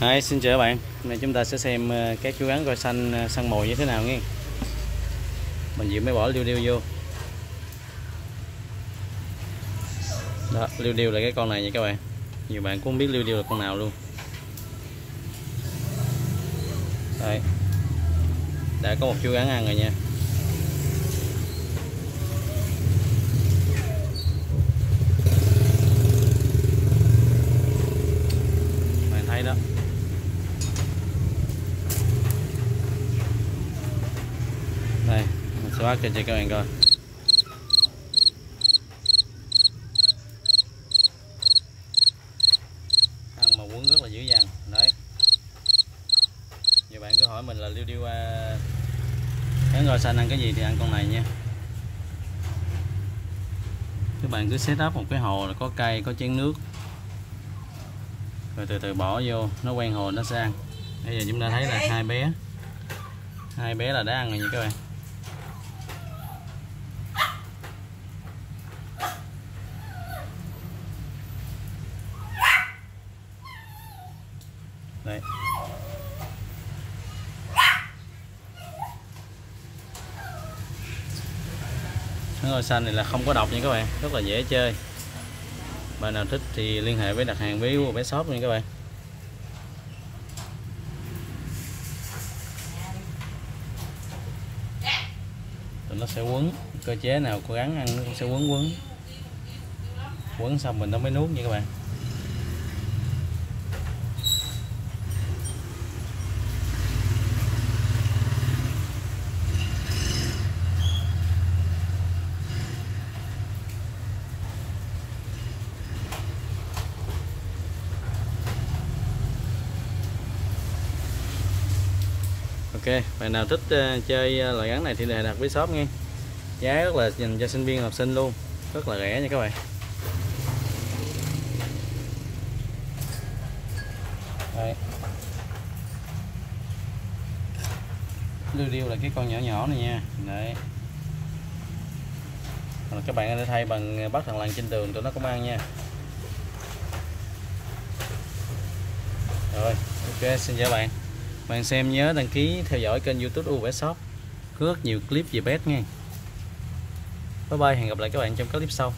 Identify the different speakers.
Speaker 1: Hi, xin chào các bạn. Hôm nay chúng ta sẽ xem ờ, các chú gắn coi xanh ờ, săn mồi như thế nào nghe. Mình vừa mới bỏ liêu điêu vô. Đó, liêu điêu là cái con này nha các bạn. Nhiều bạn cũng không biết liêu điêu là con nào luôn. Đây. Đã có một chú gắn ăn rồi nha. Bạn thấy đó đây sẽ bắt cho các bạn coi. Ăn mà quấn rất là dữ dằn. Đấy. Nhiều bạn cứ hỏi mình là liêu điêu à, cái ngồi xanh ăn cái gì thì ăn con này nha. Các bạn cứ set up một cái hồ là có cây có chén nước. Rồi từ từ bỏ vô nó quen hồ nó sẽ ăn. Bây giờ chúng ta thấy là hai bé. Hai bé là đã ăn rồi nha các bạn đấy. Trứng ngôi xanh này là không có độc nha các bạn. Rất là dễ chơi. Bạn nào thích thì liên hệ với đặt hàng với bé shop nha các bạn. Tụi nó sẽ quấn. Cơ chế nào cố gắng ăn nó sẽ quấn quấn. Quấn xong mình nó mới nuốt nha các bạn. Ok, bạn nào thích uh, chơi uh, loại gắn này thì liên hệ đặt với shop nghe. Giá rất là dành cho sinh viên học sinh luôn, rất là rẻ nha các bạn. Đây. Lưu điêu là cái con nhỏ nhỏ này nha. Đấy. Rồi các bạn có thể thay bằng ờ, bắt thằng lằn trên tường tụi nó cũng ăn nha. Rồi, ok, xin chào bạn bạn xem nhớ đăng ký theo dõi kênh youtube UV Shop. Có rất nhiều clip về pet nha bye bye, hẹn gặp lại các bạn trong các clip sau.